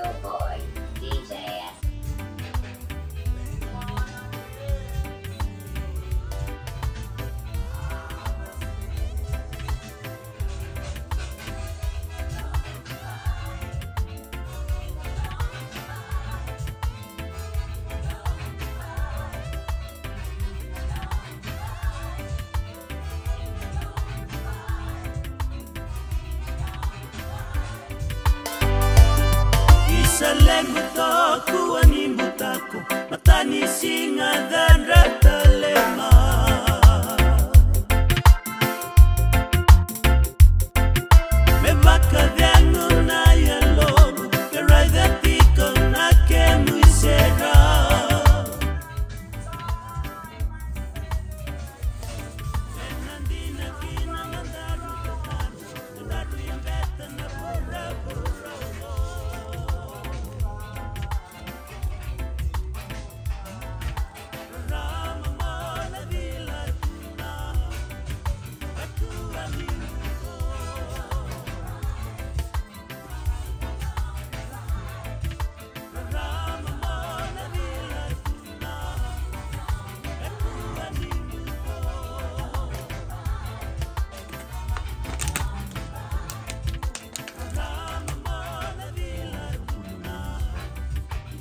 available. mbuto kuwa ni mbutako